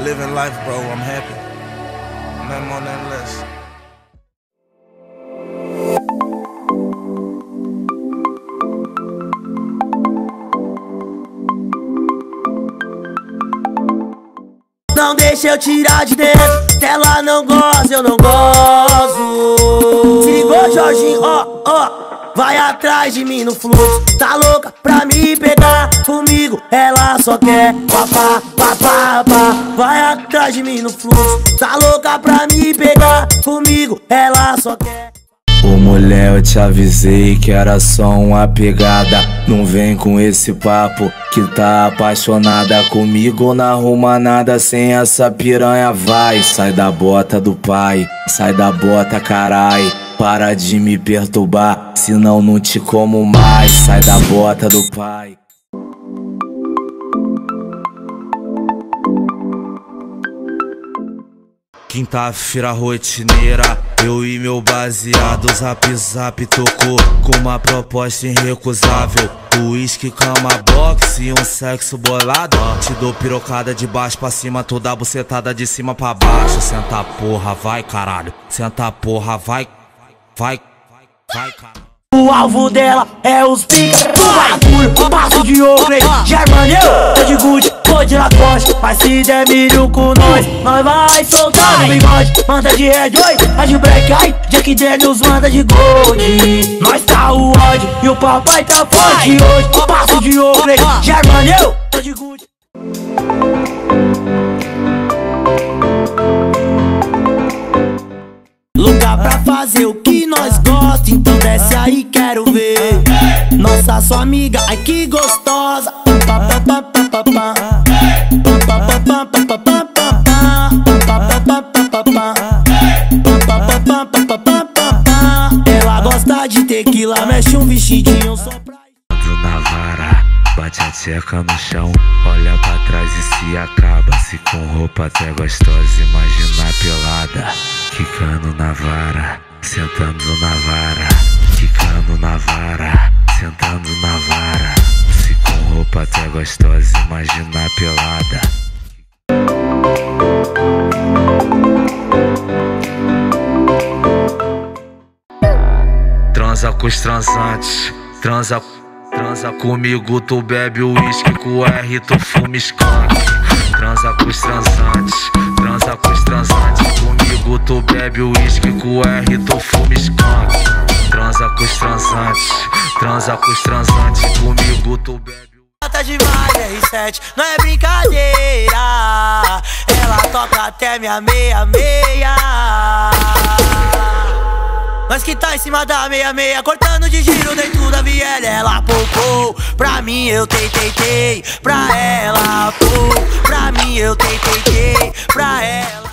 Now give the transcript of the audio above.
living life, bro. I'm happy. Nothing more, nothing less. Não deixa eu tirar de dentro Ela não gosta, eu não gosto Se ligou, Jorginho, ó, ó Vai atrás de mim no fluxo Tá louca pra me pegar comigo Ela só quer papá, papá, papá Vai atrás de mim no fluxo Tá louca pra me pegar comigo Ela só quer Ô mulher, eu te avisei que era só uma pegada. Não vem com esse papo que tá apaixonada comigo. Não arruma nada sem essa piranha. Vai, sai da bota do pai, sai da bota, carai. Para de me perturbar, senão não te como mais. Sai da bota do pai. Quinta-feira rotineira, eu e meu baseado Zap zap tocou com uma proposta irrecusável. Whisky, cama, boxe e um sexo bolado. Te dou pirocada de baixo pra cima, toda bucetada de cima pra baixo. Senta porra, vai caralho, senta porra, vai, vai, vai caralho. O alvo dela é os pica. Do bagulho Passo de ouro, Germania, tô de Gucci, tô de Lacoste Mas se der milho com nós, nós vai soltar no bigode. Manda de Red, oi, a de Black Eye. Jack Daniels manda de Gold. Nós tá o ódio e o papai tá forte. Hoje Passo de ouro, Germania, tô de Gucci Lugar pra fazer o que nós gosta, então desce aí, quero ver. Nossa, sua amiga, ai que gostosa. Pá, pá, pá, pá, pá, pá. Pá, tequila, mexe um vestidinho só pra. Na vara, bate a tcheca no chão, olha pra trás e se acaba. Se com roupa até gostosa, imagina pelada. Quicando na vara, sentando na vara, quicando na vara, sentando na vara. Se com roupa até gostosa, imagina pelada. Com os transantes, transa, transa comigo, tu bebe o uísque com R, tu fuma skunk. Transa com os transantes, transa com os transantes, comigo tu bebe o uísque com R, tu fuma skunk. Transa com os transantes, transa com os transantes, comigo tu bebe Tá demais, R7, não é brincadeira. Ela toca até minha meia-meia. Nós que tá em cima da meia-meia, cortando de giro dentro da viela. Ela poupou, pra mim eu tei, tei, tei. Pra ela, pô, pra mim eu tei, tei, tei. Pra ela.